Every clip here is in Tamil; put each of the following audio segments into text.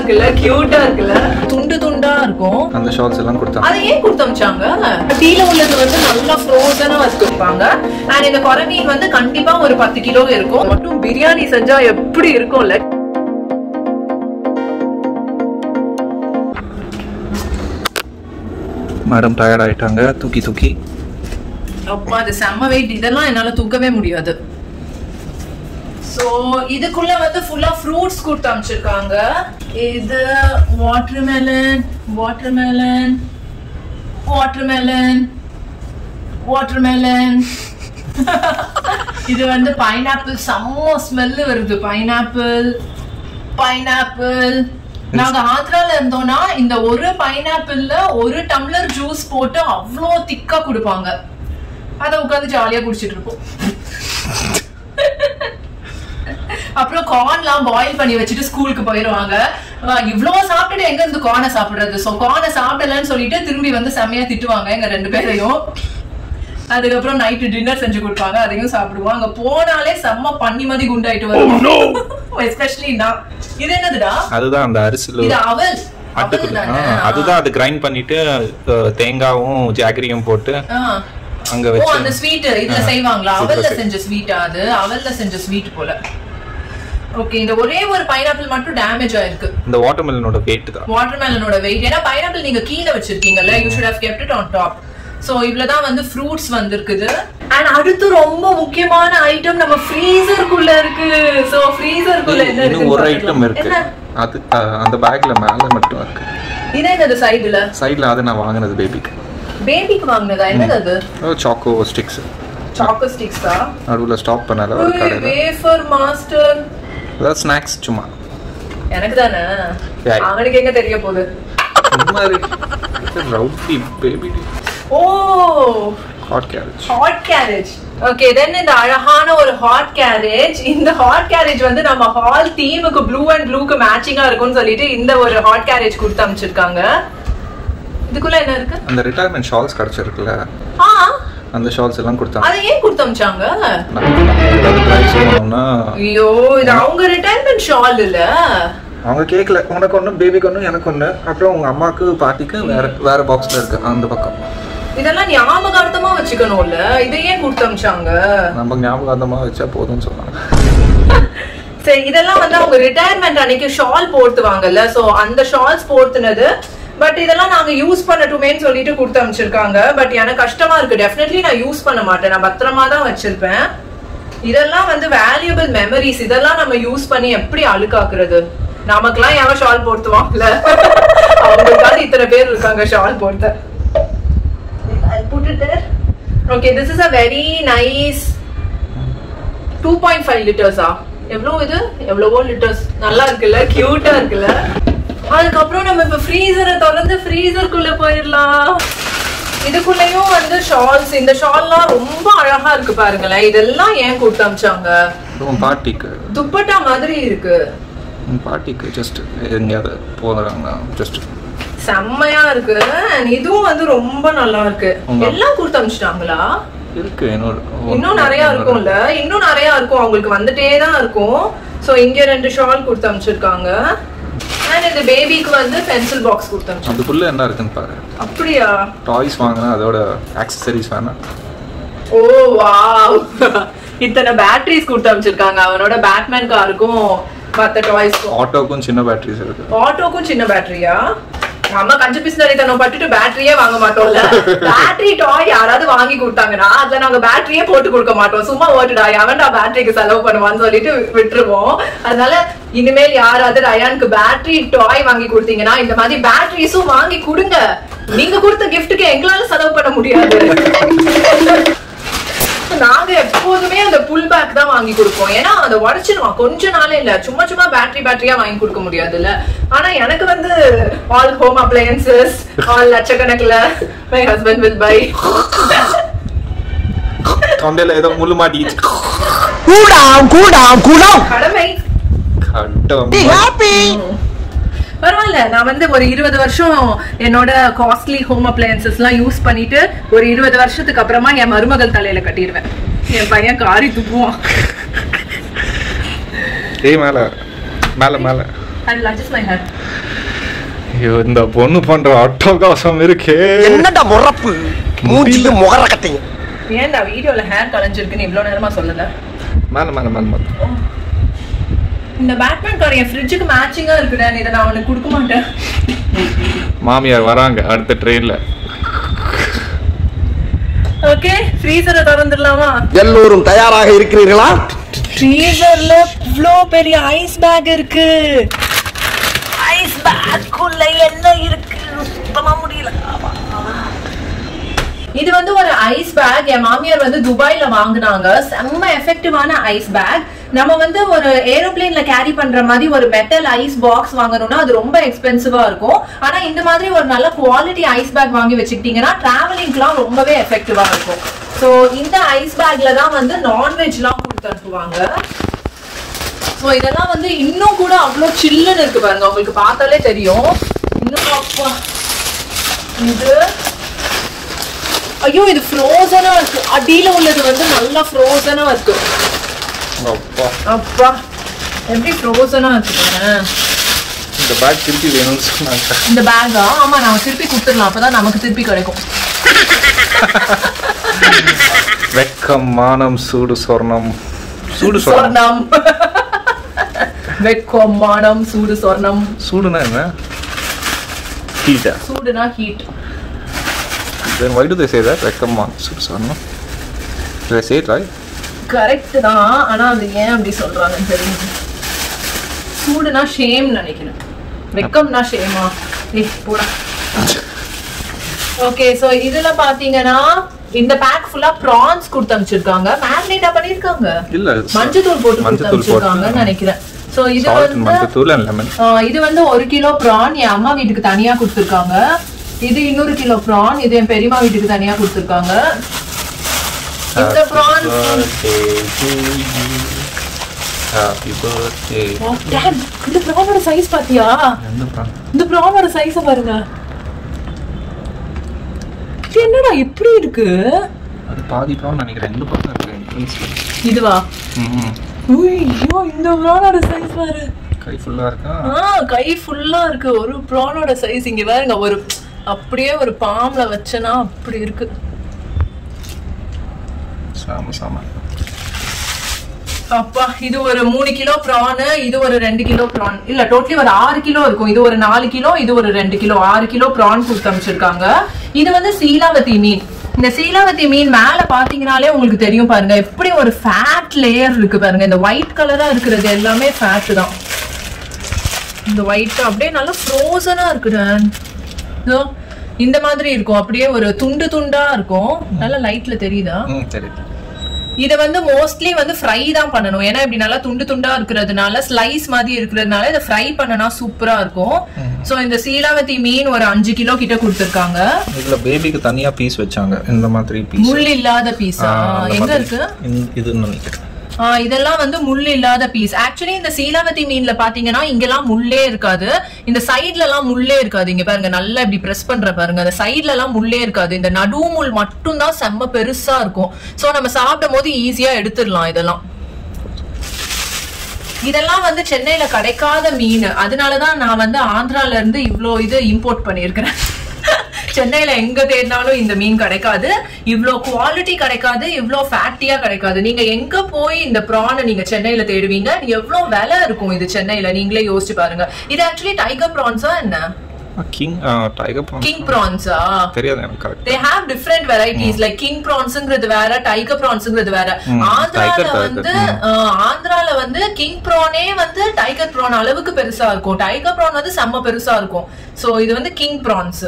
இருக்குல்ல கியூட்டா இருக்குல்ல? துண்டு துண்டா இருக்கும். அந்த ஷால்ஸ் எல்லாம் கொடுத்தாங்க அதை ஏன் கொடுத்து அமிச்சாங்க கீழே உள்ளது வந்து நல்லா ஃப்ரோசனா வச்சிருப்பாங்க. அண்ட் இந்த கொரை மீன் வந்து கண்டிப்பா ஒரு பத்து கிலோ இருக்கும். மட்டும் பிரியாணி செஞ்சா எப்படி இருக்கும்ல? மேடம் டயர்ட் ஆயிட்டாங்க. தூக்கி தூக்கி. அப்பா அது செம்ம வெயிட் இதெல்லாம் என்னால தூக்கவே முடியாது. சோ இதுக்குள்ள வந்து ஃபுல்லா ஃப்ரூட்ஸ் கொடுத்து அமைச்சிருக்காங்க இது வாட்டர்மெலன் வாட்டர்மெலன் வாட்டர்மெலன் வாட்டர்மெலன் இது வந்து பைனாப்பிள் செம்ம ஸ்மெல் வருது. பைனாப்பிள் பைனாப்பிள் நாங்க ஆந்திரால இருந்தோம்னா இந்த ஒரு பைனாப்பிள்ல ஒரு டம்ளர் ஜூஸ் போட்டு அவ்வளோ திக்கா கொடுப்பாங்க. அதை உட்காந்து ஜாலியா குடிச்சிட்டு இருப்போம். அப்புறம் கார்ன்லாம் பாயில் பண்ணி வச்சுட்டு ஸ்கூலுக்கு போயிடுவாங்க. இவ்வளவு சாப்பிட்டுட்டு எங்க இருந்து கார்னை சாப்பிடுறது? சோ கார்னை சாப்பிடலன்னு சொல்லிட்டு திரும்பி வந்து செமையா திட்டுவாங்க எங்க ரெண்டு பேரையும். அதுக்கப்புறம் நைட்டு டின்னர் செஞ்சு கொடுப்பாங்க அதையும் சாப்பிடுவோம். அங்க போனாலே செம்ம பண்ணி மாதிரி குண்டாயிட்டு வரும் எஸ்பெஷலி நான். இது என்னதுடா? அதுதான் அந்த அரிசியில் இது அவல். அதுதான் அது கிரைண்ட் பண்ணிட்டு தேங்காவும் ஜாகரியும் போட்டு. அங்க வச்சு அந்த ஸ்வீட் இதுல செய்வாங்களா? அவல்ல செஞ்ச ஸ்வீட் அது? அவல்ல செஞ்ச ஸ்வீட் போல. ஓகே இந்த ஒரே ஒரு பைனாப்பிள் மட்டும் டேமேஜ் ஆயிருக்கு. இந்த வாட்டர்மெலனோட வெயிட் தான். வாட்டர்மெலனோட வெயிட் ஏன்னா பைனாப்பிள் நீங்க கீழே வச்சிருக்கீங்கல்ல you should have kept it on top so இவ்வளவுதான் வந்து ஃப்ரூட்ஸ் வந்திருக்குது. அண்ட் அடுத்து ரொம்ப முக்கியமான ஐட்டம் நம்ம ஃப்ரீசருக்குள்ள இருக்கு. சோ ஃப்ரீசருக்குள்ள என்ன இன்னும் ஒரு இருக்கு ஐட்டம் இருக்கு. அது அந்த பேக்ல மேல மட்டும் இருக்கு. இது என்னது சைடுல சைடுல அது நான் வாங்கினது பேபிக்கு பேபிக்கு வாங்குனதா? என்னது அது? சாக்கோ ஸ்டிக்ஸ் சாக்கோ ஸ்டிக்ஸா நடுவுல ஸ்டாப் பண்ணல ஒரு கடையில். வேஃபர் மாஸ்டர் அதாவது ஸ்நாக்ஸ் சும்மா. எனக்கு தானே. அவனுக்கு எங்க தெரிய போகுது? Rowdy baby oh! Hot garage hot garage okay then இந்த அழகான ஒரு ஹாட் கேரேஜ் இந்த ஹாட் கேரேஜ் வந்து நம்ம ஹால் தீமுக்கு ப்ளூ அண்ட் ப்ளூக்கு மேட்சிங்கா இருக்கும்னு சொல்லிட்டு இந்த ஒரு ஹாட் கேரேஜ் கொடுத்து அமைச்சிருக்காங்க. இதுக்குள்ள என்ன இருக்கு? அந்த ரிட்டையர்மெண்ட் ஷால்ஸ் கிடைச்சிருக்குல்ல. ஆ. அந்த ஷால்ஸ் எல்லாம் கொடுத்தாங்க. அதை ஏன் கொடுத்து அமைச்சாங்க? நான் ஏதாவது ப்ரைஸ் பண்ணோம்னா ஐயோ இது அவங்க ரிட்டையர்மெண்ட் ஷால் இல்ல. அவங்க கேட்கல உனக்கு ஒன்று பேபிக்கு ஒன்று எனக்கு ஒன்று அப்புறம் உங்க அம்மாக்கு பாட்டிக்கு வேற வேற பாக்ஸ்ல இருக்கு அந்த பக்கம். இதெல்லாம் ஞாபகார்த்தமா வச்சுக்கணும்ல. இதை ஏன் கொடுத்து அமைச்சாங்க? நம்ம ஞாபகார்த்தமா வச்சா போதும்னு சொன்னாங்க. சரி இதெல்லாம் வந்து அவங்க ரிட்டையர்மெண்ட் அன்னைக்கு ஷால் போர்த்துவாங்கல்ல சோ அந்த ஷால்ஸ் போர்த்துனது பட் இதெல்லாம் நாங்க யூஸ் பண்ணட்டுமேன்னு சொல்லிட்டு கொடுத்து அமைச்சிருக்காங்க பட் எனக்கு கஷ்டமா இருக்கு. டெஃபினெட்லி நான் யூஸ் பண்ண மாட்டேன். நான் பத்திரமா தான் வச்சிருப்பேன். இதெல்லாம் வந்து வேல்யூபிள் மெமரிஸ் இதெல்லாம் நம்ம யூஸ் பண்ணி எப்படி அழுக்காக்குறது? நமக்கெல்லாம் யாரும் ஷால் போர்த்துவாங்கல்ல அவங்களுக்காக இத்தனை பேர் இருக்காங்க shawl போர்த்த okay this is a very nice two point five லிட்டர்ஸா எவ்வளோ இது? எவ்வளவோ லிட்டர்ஸ் நல்லா இருக்குல்ல? கியூட்டா இருக்குல்ல? அதுக்கப்புறம் நம்ம இப்ப ஃப்ரீசரை திறந்து ஃப்ரீசருக்குள்ள போயிடலாம் இதுக்குள்ளேயும் வந்து ஷால்ஸ் இந்த ஷால்லாம் ரொம்ப அழகா இருக்கு பாருங்களேன். இதெல்லாம் ஏன் கொடுத்து அமிச்சாங்க? பாட்டிக்கு. துப்பட்டா மாதிரி இருக்கு. பாட்டிக்கு ஜஸ்ட் எங்கேயாவது போகிறாங்கன்னா ஜஸ்ட் செம்மையா இருக்கு. இதுவும் வந்து ரொம்ப நல்லா இருக்கு. எல்லாம் கொடுத்து அமிச்சிட்டாங்களா? இருக்கு. இன்னும் நிறைய இருக்கும்ல. இன்னும் நிறைய இருக்கும். அவங்களுக்கு வந்துட்டே தான் இருக்கும். சோ இங்க ரெண்டு ஷால் கொடுத்து அமிச்சிருக்காங்க. அண்ட் இந்த பேபிக்கு வந்து பென்சில் பாக்ஸ் கொடுத்து அமிச்சு அதுக்குள்ள என்ன இருக்குன்னு பாரு. அப்படியா? டாய்ஸ் வாங்கினா அதோட ஆக்சசரிஸ் வேணாம் ஓ வாவ். இத்தனை பேட்டரிஸ் கொடுத்து அமிச்சிருக்காங்க அவனோட பேட்மேன் காருக்கும் மத்த டாய்ஸ்க்கும் ஆட்டோக்கும் சின்ன பேட்டரிஸ் இருக்கு. ஆட்டோக்கும் சின்ன பேட்டரியா நம்ம கஞ்ச பிசினரி தனம் பட்டுட்டு பேட்டரியே வாங்க மாட்டோம்ல. பேட்டரி டாய் யாராவது வாங்கி கொடுத்தாங்கன்னா அதுல நாங்க பேட்டரியே போட்டு கொடுக்க மாட்டோம். சும்மா ஓட்டுடா எவன்டா பேட்டரிக்கு செலவு பண்ணுவான்னு சொல்லிட்டு விட்டுருவோம். அதனால இனிமேல் யாராவது ரயானுக்கு பேட்டரி டாய் வாங்கி கொடுத்தீங்கன்னா இந்த மாதிரி பேட்டரிஸும் வாங்கி கொடுங்க. நீங்க கொடுத்த கிஃப்ட்டுக்கு எங்களால செலவு பண்ண முடியாது. நாங்க எப்போதுமே அந்த புல் பேக் தான் வாங்கி கொடுப்போம். ஏன்னா அதை உடச்சிடுவான் கொஞ்ச நாளே இல்ல. சும்மா சும்மா பேட்டரி பேட்டரியா வாங்கி கொடுக்க முடியாதுல்ல. ஆனா எனக்கு வந்து ஆல் ஹோம் அப்ளையன்சஸ் ஆல் லட்சக்கணக்குல மை ஹஸ்பண்ட் வில் பை தொண்டையில ஏதோ முள்ளு மாட்டிச்சு. கடமை கட்டம் Be happy. பரவாயில்ல. நான் வந்து ஒரு இருபது வருஷம் என்னோட காஸ்ட்லி ஹோம் அப்ளையன்சஸ் எல்லாம் யூஸ் பண்ணிட்டு ஒரு இருபது வருஷத்துக்கு அப்புறமா என் மருமகள் தலையில கட்டிடுவேன். என் பையன் காரி துப்புவான் ஏய் மேல. மேல மேல. I'll adjust my hair. ஐயோ இந்த பொண்ணு பண்ற அட்டகாசம் இருக்கே. என்னடா முறப்பு? மூஞ்சிக்கு முகர கட்டிங்க. ஏன்டா வீடியோல ஹேர் கலைஞ்சிருக்குன்னு இவ்வளவு நேரமா சொல்லல? மேல மேல மேல மேல. இந்த பேட்மேன் கார் என் ஃப்ரிட்ஜுக்கு மேட்சிங்கா இருக்குடா இதை நான் அவனுக்கு கொடுக்க மாட்டேன். மாமியார் வராங்க அடுத்த ட்ரெயின்ல ஓகே ஃப்ரீசரை திறந்துடலாமா? எல்லோரும் தயாராக இருக்கிறீர்களா? ஃப்ரீசர்ல இவ்ளோ பெரிய ஐஸ் பேக் இருக்கு. ஐஸ் பேக்குள்ள என்ன இருக்கு சுத்தமா முடியல இது வந்து ஒரு ஐஸ் பேக் என் மாமியார் வந்து துபாயில வாங்கினாங்க. செம்ம எஃபெக்டிவான ஐஸ் பேக் நம்ம வந்து ஒரு ஏரோப்ளேன்ல கேரி பண்ற மாதிரி ஒரு மெட்டல் ஐஸ் பாக்ஸ் வாங்கணும்னா அது ரொம்ப எக்ஸ்பென்சிவா இருக்கும். ஆனா இந்த மாதிரி ஒரு நல்ல குவாலிட்டி ஐஸ் பேக் வாங்கி வச்சுக்கிட்டீங்கன்னா டிராவலிங்க்லாம் ரொம்பவே எஃபெக்டிவா இருக்கும். ஸோ இந்த ஐஸ் பேக்ல தான் வந்து நான்வெஜ்லாம் கொடுத்து அனுப்புவாங்க. ஸோ இதெல்லாம் வந்து இன்னும் கூட அவ்வளோ சில்லுன்னு இருக்கு பாருங்க. உங்களுக்கு பார்த்தாலே தெரியும். இன்னும் இது ஐயோ இது ஃப்ரோசனா இருக்கு. அடியில உள்ளது வந்து நல்லா ஃப்ரோசனா இருக்கு. அப்பா. எப்படி ஃப்ரோசனா இருக்கு இந்த பேக் திருப்பி வேணும்னு சொன்னாங்க. இந்த பேக்கா ஆமா நாம திருப்பி கொடுத்துடலாம். அப்பதான் நமக்கு திருப்பி கிடைக்கும். வெக்கம் மானம் சூடு சொர்ணம். சூடு சொர்ணம். வெக்கம் மானம் சூடு சொர்ணம். சூடுனா என்ன? ஹீட்டா சூடுனா heat then why do they say that? வெக்கம் மானம் சூடு சொர்ணம் did I say it right? Correct தான். ஆனா அது ஏன் அப்படி சொல்றாங்கன்னு தெரியுது சூடுனா ஷேம் நினைக்கிறேன் வெக்கம்னா ஷேமா ஏய் போடா. ஓகே சோ இதுல பாத்தீங்கன்னா இந்த பேக் ஃபுல்லா ப்ரான்ஸ் கொடுத்து அனுப்பிச்சிருக்காங்க. மேரினேட்டா பண்ணிருக்காங்க. இல்ல மஞ்சத்தூள் போட்டு கொடுத்து நினைக்கிறேன். சோ இது வந்து இது வந்து ஒரு கிலோ ப்ரான் என் அம்மா வீட்டுக்கு தனியா கொடுத்துருக்காங்க. இது இன்னொரு கிலோ ப்ரான் இது என் பெரியம்மா வீட்டுக்கு தனியா கொடுத்துருக்காங்க. இந்த ப்ரான் ஹாப்பி பர்த்டே இந்த ப்ரானோட சைஸ் பாத்தியா? எந்த ப்ரான் இந்த ப்ரானோட சைஸ பாருங்க. இது என்னடா இப்படி இருக்கு? அது பாதி ப்ரான் நினைக்கிறேன். எந்த பக்கம் இருக்கு? இதுவா? ஐயோ இந்த ப்ரானோட சைஸ் பாரு. கை ஃபுல்லா இருக்கா? கை ஃபுல்லா இருக்கு. ஒரு ப்ரானோட சைஸ் இங்க பாருங்க. ஒரு அப்படியே ஒரு பாம்ல வச்சனா அப்படி இருக்கு. சாம சாம. அப்பா இது ஒரு மூணு கிலோ ப்ரான் இது ஒரு ரெண்டு கிலோ ப்ரான் இல்ல டோட்டலி ஒரு ஆறு கிலோ இருக்கும். இது ஒரு நாலு கிலோ இது ஒரு ரெண்டு கிலோ. ஆறு கிலோ ப்ரான் கொடுத்து அமைச்சிருக்காங்க இது வந்து சீலாவதி மீன். இந்த சீலாவதி மீன் மேல பாத்தீங்கனாலே உங்களுக்கு தெரியும் பாருங்க. எப்படி ஒரு ஃபேட் லேயர் இருக்கு பாருங்க. இந்த ஒயிட் கலரா இருக்கிறது எல்லாமே ஃபேட் தான். இந்த ஒயிட் அப்படியே நல்லா ஃப்ரோசனா இருக்குடா இதோ இந்த மாதிரி இருக்கும். அப்படியே ஒரு துண்டு துண்டா இருக்கும். நல்லா லைட்ல தெரியுதா? இத வந்து மோஸ்ட்லி வந்து ஃப்ரை தான் பண்ணணும். ஏன்னா இப்படி நல்லா துண்டு துண்டா இருக்கிறதுனால ஸ்லைஸ் மாதிரி இருக்கிறதுனால இதை ஃப்ரை பண்ணனா சூப்பரா இருக்கும். சோ இந்த சீலாவதி மீன் ஒரு அஞ்சு கிலோ கிட்ட கொடுத்திருக்காங்க. இதுல பேபிக்கு தனியா பீஸ் வச்சாங்க. இந்த மாதிரி பீஸ் முள் இல்லாத பீஸா எங்க இருக்கு? இதுன்னு நினைக்கிறேன். இதெல்லாம் வந்து முள் இல்லாத பீஸ் ஆக்சுவலி இந்த சீலாவதி மீன்ல பாத்தீங்கன்னா இங்கெல்லாம் முள்ளே இருக்காது. இந்த சைட்ல எல்லாம் முள்ளே இருக்காது. இங்க பாருங்க நல்லா இப்படி பிரஸ் பண்ற பாருங்க. அந்த சைட்ல எல்லாம் முள்ளே இருக்காது. இந்த நடு முள் மட்டும் தான் செம்ம பெருசா இருக்கும். சோ நம்ம சாப்பிடும் போது ஈஸியா எடுத்துடலாம் இதெல்லாம். இதெல்லாம் வந்து சென்னையில கிடைக்காத மீன். அதனாலதான் நான் வந்து ஆந்திரால இருந்து இவ்வளோ இது இம்போர்ட் பண்ணியிருக்கிறேன். சென்னையில எங்க தேடினாலும் இந்த மீன் கிடைக்காது. இவ்ளோ குவாலிட்டி கிடைக்காது இவ்ளோ ஃபேட்டியா கிடைக்காது. நீங்க எங்க போய் இந்த ப்ரானை நீங்க சென்னையில தேடுவீங்க? எவ்வளவு விலை இருக்கும் இது சென்னையில? நீங்களே யோசிச்சு பாருங்க. இது ஆக்சுவலி டைகர் ப்ரான்ஸா என்ன? கிங் டைகர் ப்ரான் கிங் ப்ரான்ஸா தெரியாது எனக்கு correct they have different varieties like king ப்ரான்ஸ்ங்கிறது வேற டைகர் ப்ரான்ஸ்ங்கிறது வேற. ஆந்திரால வந்து ஆந்திரால வந்து கிங் ப்ரானே வந்து டைகர் ப்ரான் அளவுக்கு பெருசா இருக்கும். டைகர் ப்ரான் வந்து செம்ம பெருசா இருக்கும். சோ இது வந்து கிங் ப்ரான்ஸ்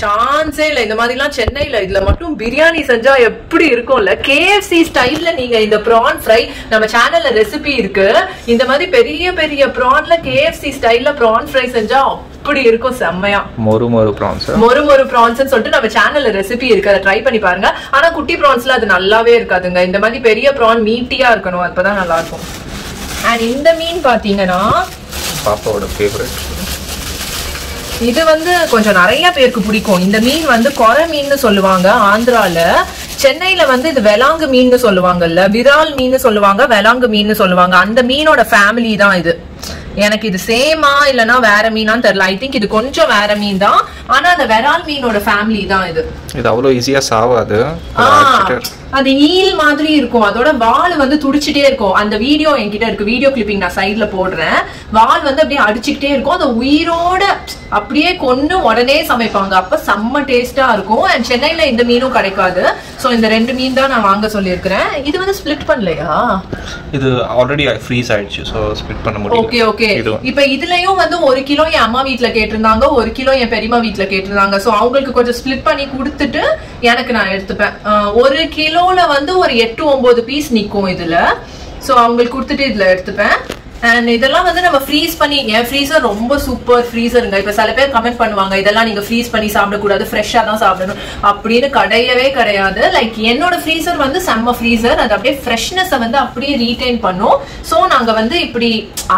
சான்ஸே இல்ல. இந்த மாதிரி எல்லாம் சென்னையில இதுல மட்டும் பிரியாணி செஞ்சா எப்படி இருக்கும்ல? கேஎஃப்சி ஸ்டைல்ல நீங்க இந்த ப்ரான் ஃப்ரை நம்ம சேனல்ல ரெசிபி இருக்கு. இந்த மாதிரி பெரிய பெரிய ப்ரான்ல கேஎஃப்சி ஸ்டைல்ல ப்ரான் ஃப்ரை செஞ்சா அப்படி இருக்கும். செம்மையா. மொறு மொறு ப்ரான்ஸ் மொறு மொறு ப்ரான்ஸ் சொல்லிட்டு நம்ம சேனல்ல ரெசிபி இருக்கு. அதை ட்ரை பண்ணி பாருங்க. ஆனா குட்டி ப்ரான்ஸ்ல அது நல்லாவே இருக்காதுங்க. இந்த மாதிரி பெரிய ப்ரான் மீட்டியா இருக்கணும். அப்பதான் நல்லா இருக்கும் அண்ட் இந்த மீன் பாத்தீங்கன்னா பாப்பாவோட ஃபேவரட் இது வந்து கொஞ்சம் நிறைய பேருக்கு பிடிக்கும். இந்த மீன் வந்து கொரை மீன்னு சொல்லுவாங்க ஆந்திரால. சென்னையில வந்து இது வெலாங்கு மீன்னு சொல்லுவாங்கல்ல. விரால் மீன் சொல்லுவாங்க வெலாங்கு மீன்னு சொல்லுவாங்க. அந்த மீனோட ஃபேமிலி தான் இது. எனக்கு இது சேமா இல்லனா வேற மீனான்னு தெரியல. ஐ திங்க் இது கொஞ்சம் வேற மீன் தான். ஆனா அந்த வெரால் மீனோட ஃபேமிலி தான் இது. இது அவ்வளோ ஈஸியா சாவாது. அது ஈல் மாதிரி இருக்கும். அதோட வால் வந்து துடிச்சிட்டே இருக்கும். அந்த வீடியோ என்கிட்ட இருக்கு. வீடியோ கிளிப்பிங் நான் சைடுல போடுறேன். வால் வந்து அப்படியே அடிச்சுக்கிட்டே இருக்கும். அந்த உயிரோட அப்படியே கொன்னு உடனே சமைப்பாங்க. அப்ப செம்ம டேஸ்டா இருக்கும். அண்ட் சென்னையில இந்த மீனும் கிடைக்காது. சோ இந்த ரெண்டு மீன் தான் நான் வாங்க சொல்லியிருக்கிறேன். இது வந்து ஸ்பிளிட் பண்ணலையா? இது ஆல்ரெடி ஃப்ரீஸ் ஆயிடுச்சு. ஸோ ஸ்பிட் பண்ண முடியும் ஓகே ஓகே இப்ப இதுலயும் வந்து ஒரு கிலோ என் அம்மா வீட்ல கேட்டிருந்தாங்க. ஒரு கிலோ என் பெரியம்மா வீட்ல கேட்டிருந்தாங்க. சோ அவங்களுக்கு கொஞ்சம் ஸ்ப்ளிட் பண்ணி கொடுத்துட்டு எனக்கு நான் எடுத்துப்பேன். ஒரு கிலோல வந்து ஒரு எட்டு ஒன்பது பீஸ் நிற்கும் இதுல. ஸோ அவங்களுக்கு கொடுத்துட்டு இதுல எடுத்துப்பேன். அண்ட் இதெல்லாம் வந்து நம்ம ஃப்ரீஸ் பண்ணி என் ஃப்ரீசர் ரொம்ப சூப்பர் ஃப்ரீசருங்க இப்போ சில பேர் கமெண்ட் பண்ணுவாங்க இதெல்லாம் நீங்க ஃப்ரீஸ் பண்ணி சாப்பிடக்கூடாது ஃப்ரெஷ்ஷாக தான் சாப்பிடணும். அப்படின்னு கிடையவே கிடையாது. லைக் என்னோட ஃப்ரீசர் வந்து செம்ம ஃப்ரீசர் அது அப்படியே ஃப்ரெஷ்னஸை வந்து அப்படியே ரீடைன் பண்ணும். ஸோ நாங்கள் வந்து இப்படி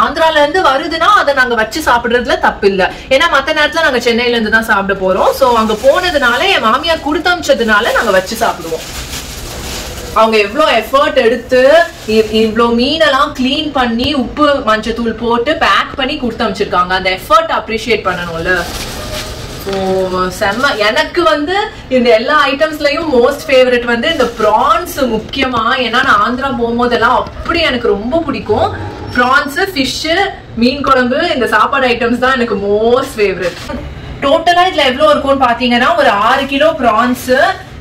ஆந்திரால இருந்து வருதுன்னா அதை நாங்கள் வச்சு சாப்பிடுறதுல தப்பு இல்லை ஏன்னா மத்த நேரத்தில் நாங்கள் சென்னையிலேருந்து தான் சாப்பிட போறோம். ஸோ அங்கே போனதுனால என் மாமியார் கொடுத்து நாங்கள் வச்சு சாப்பிடுவோம். அவங்க எவ்வளோ எஃபர்ட் எடுத்து இவ்- மீனெல்லாம் க்ளீன் பண்ணி உப்பு மஞ்சத்தூள் போட்டு பேக் பண்ணி கொடுத்து அமைச்சிருக்காங்க அந்த எஃபர்ட் அப்ரிஷியேட் பண்ணணும்ல. ஓ செம்ம. எனக்கு வந்து இந்த எல்லா ஐட்டம்ஸ்லயும் மோஸ்ட் ஃபேவரட் வந்து இந்த ப்ரான்ஸ் முக்கியமா. ஏன்னா நான் ஆந்திரா போகும்போதெல்லாம் அப்படி எனக்கு ரொம்ப பிடிக்கும். ப்ரான்ஸ் ஃபிஷ்ஷு மீன் குழம்பு இந்த சாப்பாடு ஐட்டம்ஸ் தான் எனக்கு மோஸ்ட் ஃபேவரட் டோட்டலா இதுல எவ்வளவு இருக்கும்னு பாத்தீங்கன்னா ஒரு ஆறு கிலோ ப்ரான்ஸ்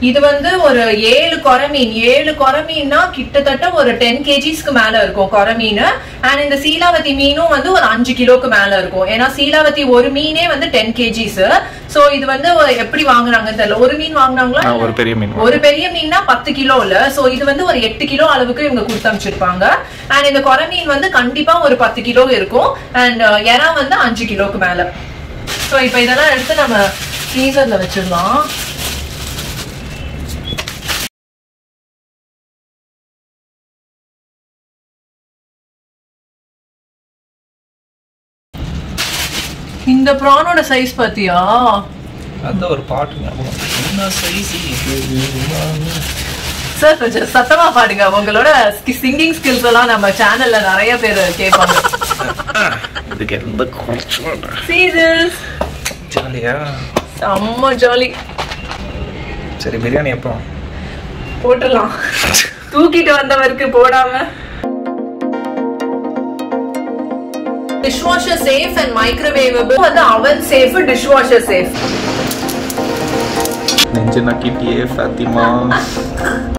இது வந்து ஒரு ஏழு கொரை மீன். ஏழு கொரை மீன்னா கிட்டத்தட்ட ஒரு டென் கேஜிஸ்க்கு மேல இருக்கும் கொரை மீன். அண்ட் இந்த சீலாவதி மீனும் வந்து ஒரு அஞ்சு கிலோக்கு மேல இருக்கும். ஏன்னா சீலாவதி ஒரு மீனே வந்து டென் கேஜிஸ் சோ இது வந்து எப்படி வாங்குறாங்கன்னு தெரியல. ஒரு மீன் வாங்குனாங்களா? ஒரு பெரிய மீன். ஒரு பெரிய மீன்னா பத்து கிலோ இல்ல. சோ இது வந்து ஒரு எட்டு கிலோ அளவுக்கு இவங்க கொடுத்து அமைச்சிருப்பாங்க அண்ட் இந்த கொரை மீன் வந்து கண்டிப்பா ஒரு பத்து கிலோ இருக்கும். அண்ட் எறா வந்து அஞ்சு கிலோக்கு மேல. சோ இப்போ இதெல்லாம் எடுத்து நம்ம ஃப்ரீசர்ல வச்சிடலாம். இந்த ப்ரானோட சைஸ் பாத்தியா? அந்த ஒரு பாட்டு என்ன சைஸ் சார் கொஞ்சம் சத்தமா பாடுங்க. உங்களோட சிங்கிங் ஸ்கில்ஸ் எல்லாம் நம்ம சேனல்ல நிறைய பேர் கேட்பாங்க. இதுக்கு எந்த குறைச்சும் சீசன்ஸ் ஜாலியா? செம்ம ஜாலி சரி பிரியாணி எப்போ? போட்டுடலாம். தூக்கிட்டு வந்தவருக்கு போடாம. டிஷ்வாஷர் சேஃப் அண்ட் மைக்ரோவேவபிள் வந்து அவன் சேஃப் டிஷ்வாஷர் சேஃப் நெஞ்சு நக்கிட்டியே ஃபாத்திமா